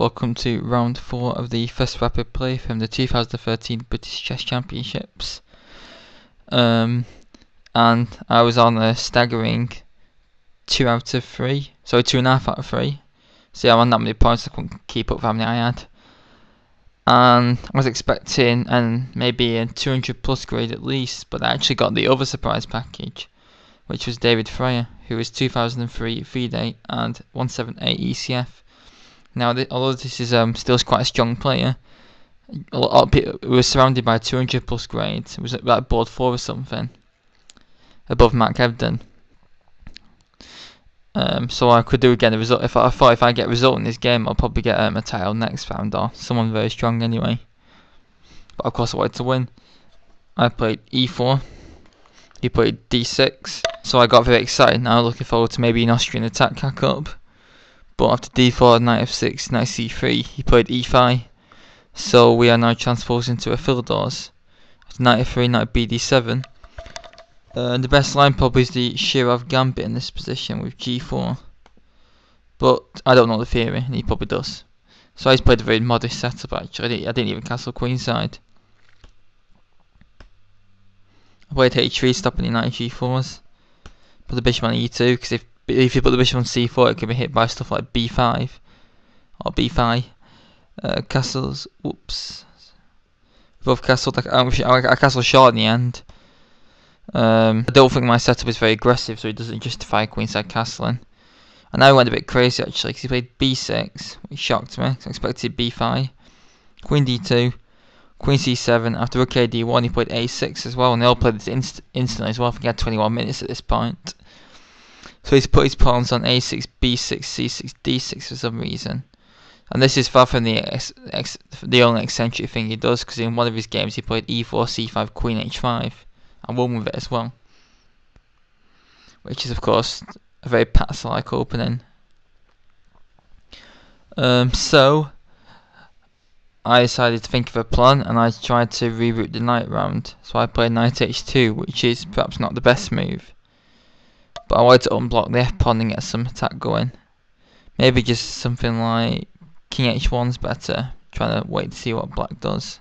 welcome to round 4 of the first rapid play from the 2013 British Chess Championships. Um, and I was on a staggering 2 out of 3, so 2.5 out of 3. See, I'm on that many points, I couldn't keep up with how many I had. And I was expecting and maybe a 200 plus grade at least, but I actually got the other surprise package, which was David Fryer, who was 2003 FIDE and 178 ECF. Now, although this is um, still quite a strong player, a lot of people, was surrounded by 200 plus grades. It was at like board 4 or something, above Mark Hebden. Um, so I could do again a result. If I, I, thought if I get a result in this game, I'll probably get um, a title next round or someone very strong anyway. But of course, I wanted to win. I played e4. He played d6. So I got very excited now, looking forward to maybe an Austrian attack hack up. But after d4, knight f6, knight c3, he played e5. So we are now transposed into a Philidor's. Knight f3, knight bd7. Uh, the best line probably is the Shirov Gambit in this position with g4. But I don't know the theory, and he probably does. So he's played a very modest setup actually. I didn't, I didn't even castle queenside. I played h3 stopping the knight g4s. Put the bishop on e2 because if if you put the bishop on c4, it can be hit by stuff like b5 or b5. Uh, castles, whoops. Both castled. I, castle short in the end. Um, I don't think my setup is very aggressive, so it doesn't justify queenside castling. And I went a bit crazy actually, because he played b6, which shocked me. I expected b5, queen d2, queen c7. After rook a d1, he played a6 as well, and they all played this inst instantly as well. I think he had 21 minutes at this point. So he's put his pawns on a6, b6, c6, d6 for some reason. And this is far from the ex, ex, the only eccentric thing he does, because in one of his games he played e4, c5, queen h5, and won with it as well. Which is, of course, a very Patz-like opening. Um, so, I decided to think of a plan, and I tried to reroute the knight round. So I played knight h2, which is perhaps not the best move. I wanted to unblock the f-pawn and get some attack going. Maybe just something like king h1's better. Trying to wait to see what black does.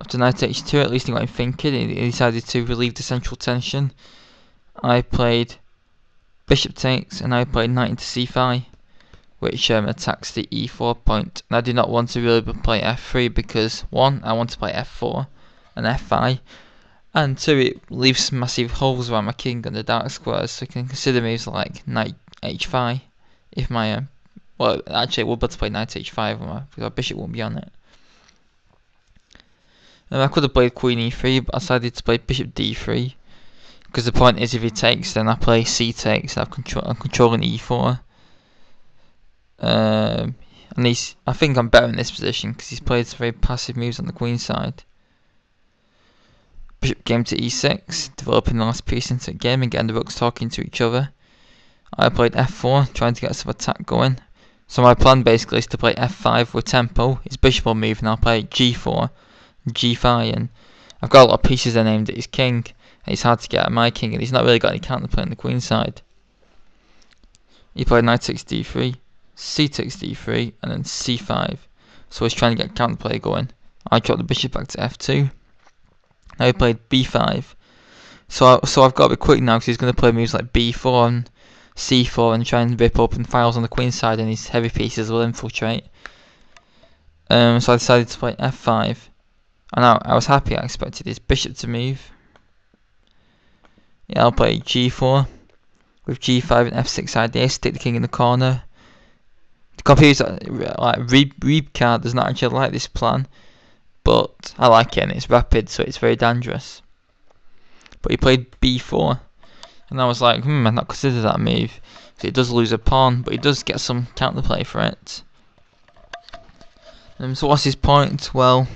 After knight h2, at least he got him thinking. He decided to relieve the central tension. I played bishop takes, and I played knight into c5, which um, attacks the e4 point. And I do not want to really play f3 because one, I want to play f4 and f5, and two, it leaves massive holes around my king and the dark squares, so I can consider moves like knight h5 if my, uh, well, actually it would be to play knight h5 because my bishop won't be on it. Um, I could have played queen e3, but I decided to play bishop d3. Because the point is, if he takes, then I play c takes, I'm, control I'm controlling e4. Um, and he's, I think I'm better in this position, because he's played some very passive moves on the queen side. Bishop game to e6, developing the last piece into a game and getting the rooks talking to each other. I played f4, trying to get some attack going. So my plan basically is to play f5 with tempo, his bishop will move and I'll play g4, g5 and I've got a lot of pieces there named at his king. And it's hard to get at my king and he's not really got any counterplay on the queen side. He played knight takes d3, c takes d3 and then c5. So he's trying to get counterplay going. I dropped the bishop back to f2. Now he played b5. So, I, so I've got to be quick now because he's going to play moves like b4 and c4 and try and rip open files on the queen side and his heavy pieces will infiltrate. Um, so I decided to play f5. And I, I was happy, I expected his bishop to move. Yeah, I'll play g4 with g5 and f6 idea, stick the king in the corner. The computer, like Rybka, does not actually like this plan but I like it and it's rapid so it's very dangerous. But he played b4 and I was like, hmm, I've not considered that move. So it does lose a pawn, but he does get some counterplay for it. Um, so what's his point? Well,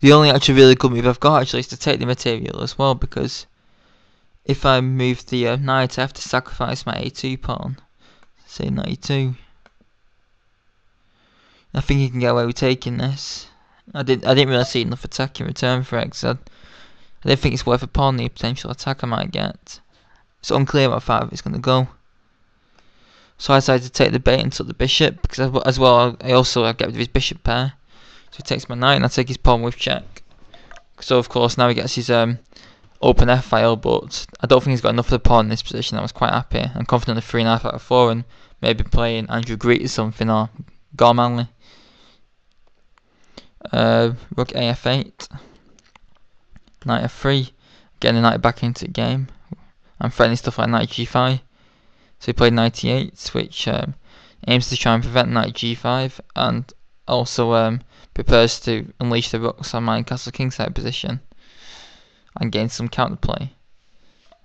the only actually really good move I've got actually is to take the material as well because if I move the uh, knight I have to sacrifice my a2 pawn. Say knight e2. I think he can get away with taking this. I didn't. I didn't really see enough attack in return for it. I, don't think it's worth a pawn the potential attack I might get. It's unclear what five it's going to go. So I decided to take the bait and took the bishop because as well I also I get rid of his bishop pair. So he takes my knight and I take his pawn with check. So of course now he gets his um, open f file, but I don't think he's got enough of the pawn in this position. I was quite happy I'm confident of three and a half out of four and maybe playing Andrew Greet or something or Gormally. Uh, rook af8, knight f3, getting the knight back into the game. I'm threatening stuff like knight g5. So he played 98, which um, aims to try and prevent knight g5 and also um, prepares to unleash the rooks on my castle kingside position and gain some counterplay.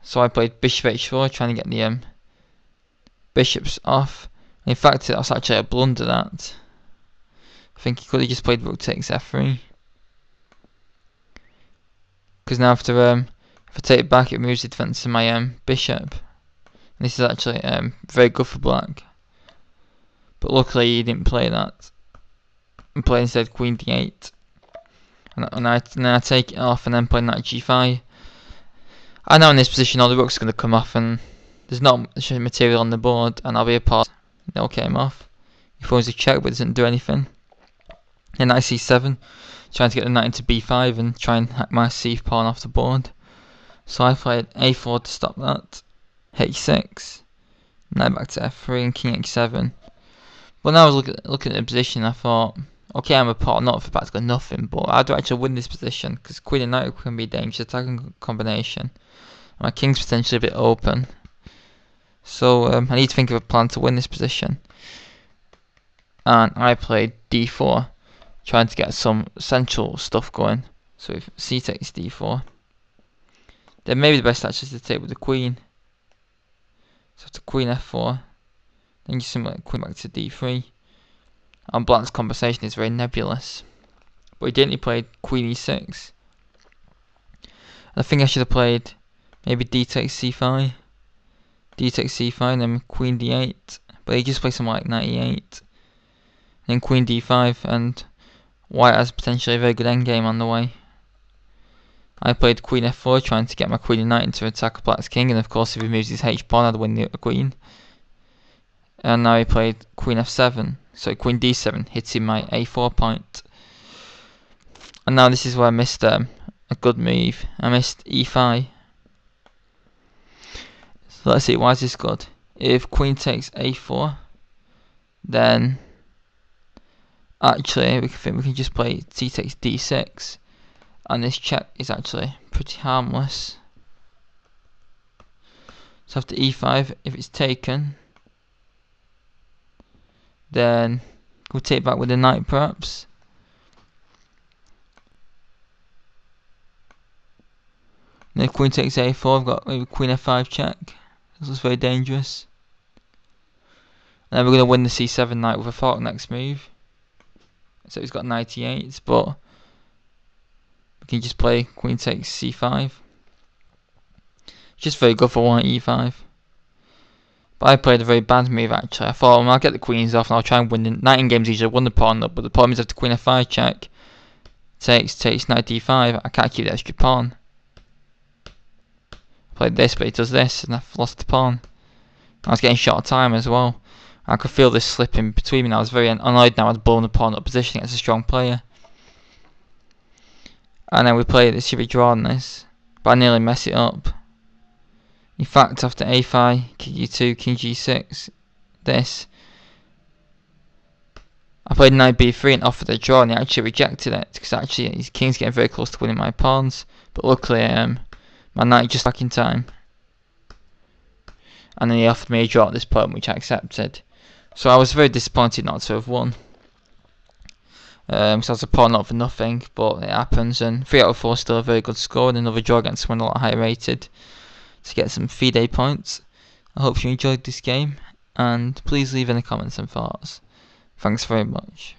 So I played bishop h4 trying to get the um, bishops off. In fact, that's actually a blunder that. I think he could have just played rook takes f3. Because now after um, if I take it back, it moves the defense to my um, bishop. This is actually um, very good for black. But luckily he didn't play that. And play instead queen d8. And, and, I, and I take it off and then play knight g5. I know in this position all the rooks are going to come off and there's not much material on the board and I'll be a part. They'll came off. He throws a check but doesn't do anything. Then knight c7. Trying to get the knight into b5 and try and hack my c pawn off the board. So I played a4 to stop that h6, now back to f3 and king h7. Well, now I was looking, looking at the position, I thought, okay, I'm a pot, not for practically nothing, but how do I actually win this position? Because queen and knight can be a dangerous attacking combination. My king's potentially a bit open. So um, I need to think of a plan to win this position. And I played d4, trying to get some central stuff going. So if c takes d4, then maybe the best actually is to take with the queen. So to queen f4, then you simulate queen back to d3. And Black's conversation is very nebulous. But he didn't, he played queen e6. I think I should have played maybe d takes c5. d takes c5, then queen d8. But he just played something like knight e8. Then queen d5, and white has potentially a very good endgame on the way. I played queen f4 trying to get my queen and knight into attack black's king and of course if he moves his h pawn I'd win the queen. And now he played queen f7, so queen d7 hitting my a4 point. And now this is where I missed um, a good move. I missed e5. So let's see, why is this good? If queen takes a4, then actually we can think we can just play c takes d6 and this check is actually pretty harmless. So after e5, if it's taken, then we'll take back with the knight perhaps. Then queen takes a4, I've got maybe queen f5 check. This is very dangerous. And then we're going to win the c7 knight with a fork next move. So he's got 98, but we can just play queen takes c5. Just very good for white e5. But I played a very bad move actually. I thought well, I'll get the queens off and I'll try and win the knight in games easier, won the pawn up, but the problem is after queen f5 check takes takes knight d5, I can't keep the extra pawn. I played this but he does this and I've lost the pawn. I was getting short time as well. I could feel this slipping between me and I was very annoyed now I was blowing the pawn up position against a strong player. And then we play this, should be drawn this. But I nearly mess it up. In fact, after a5, king e2, king g6, this. I played knight b3 and offered a draw and he actually rejected it. Because actually his king's getting very close to winning my pawns. But luckily um, my knight just back in time. And then he offered me a draw at this point which I accepted. So I was very disappointed not to have won. Um, so that's a pawn not for nothing, but it happens. And 3 out of 4 still a very good score, and another draw against someone a lot higher rated to get some FIDE points. I hope you enjoyed this game, and please leave any comments and thoughts. Thanks very much.